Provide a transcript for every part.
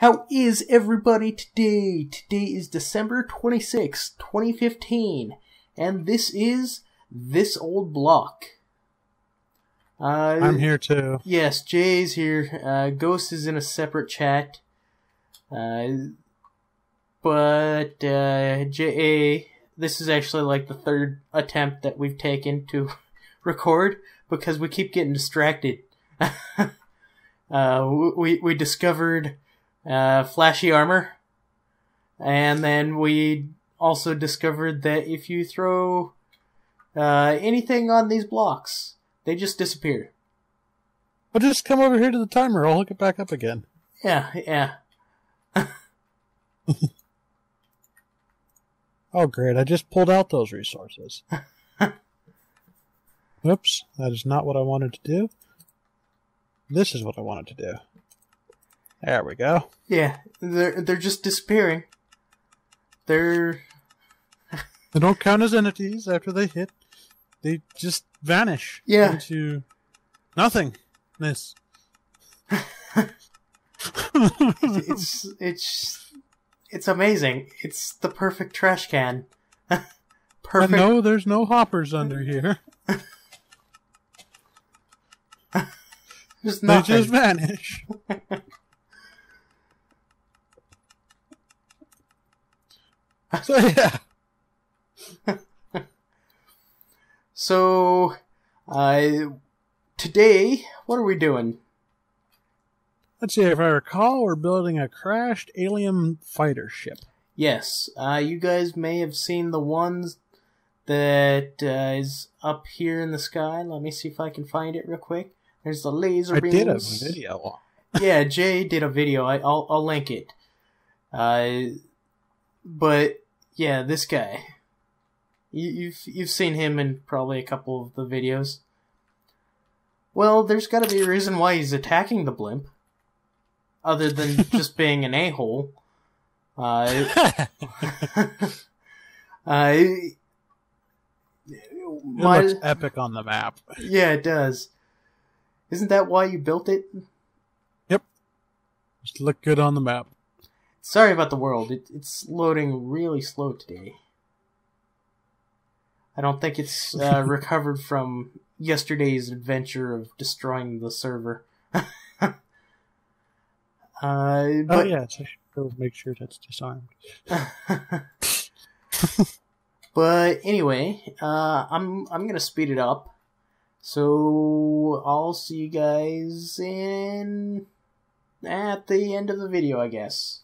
How is everybody today? Today is December 26, 2015, and this is This Old Block. Uh, I'm here too. Yes, Jay's here. Uh, Ghost is in a separate chat. Uh, but, uh, J.A., this is actually like the third attempt that we've taken to record because we keep getting distracted. uh, we, we discovered uh, flashy armor. And then we also discovered that if you throw uh, anything on these blocks, they just disappear. Well, just come over here to the timer. I'll hook it back up again. Yeah, yeah. oh, great. I just pulled out those resources. Oops, that is not what I wanted to do. This is what I wanted to do. There we go. Yeah, they're they're just disappearing. They're they don't count as entities after they hit. They just vanish. Yeah. Into nothingness. it's it's it's amazing. It's the perfect trash can. perfect. No, there's no hoppers under here. Just nothing. They just vanish. So yeah. so, uh, today, what are we doing? Let's see, if I recall, we're building a crashed alien fighter ship. Yes, uh, you guys may have seen the ones that uh, is up here in the sky. Let me see if I can find it real quick. There's the laser I beams. did a video. yeah, Jay did a video. I, will I'll link it. Uh, but yeah, this guy. You, you've you've seen him in probably a couple of the videos. Well, there's got to be a reason why he's attacking the blimp, other than just being an a hole. Uh, uh, it my, looks epic on the map. Yeah, it does. Isn't that why you built it? Yep. Just look good on the map. Sorry about the world. It, it's loading really slow today. I don't think it's uh, recovered from yesterday's adventure of destroying the server. uh, oh, but... Oh yes, I should go make sure that's disarmed. but anyway, uh, I'm I'm gonna speed it up. So I'll see you guys in at the end of the video, I guess.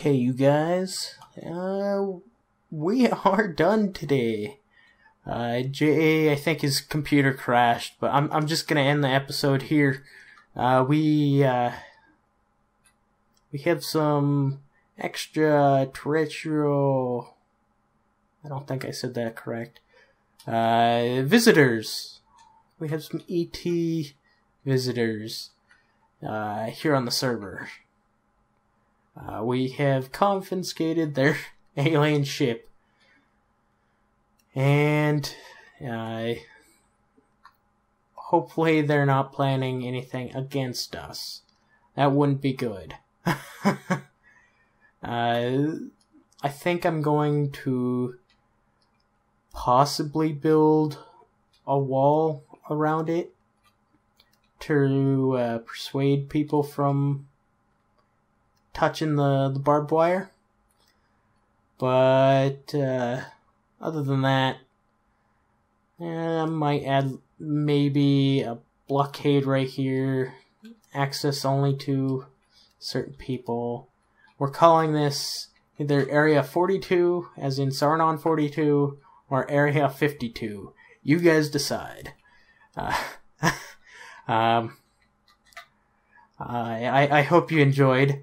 Okay, you guys. Uh, we are done today. Uh, JA, I think his computer crashed, but I'm, I'm just gonna end the episode here. Uh, we, uh, we have some extraterrestrial, I don't think I said that correct, uh, visitors. We have some ET visitors, uh, here on the server. Uh, we have confiscated their alien ship. And uh, hopefully they're not planning anything against us. That wouldn't be good. uh, I think I'm going to possibly build a wall around it to uh, persuade people from touching the, the barbed wire. But uh, other than that, I might add maybe a blockade right here, access only to certain people. We're calling this either Area 42, as in Sarnon 42, or Area 52. You guys decide. Uh, um, I, I hope you enjoyed.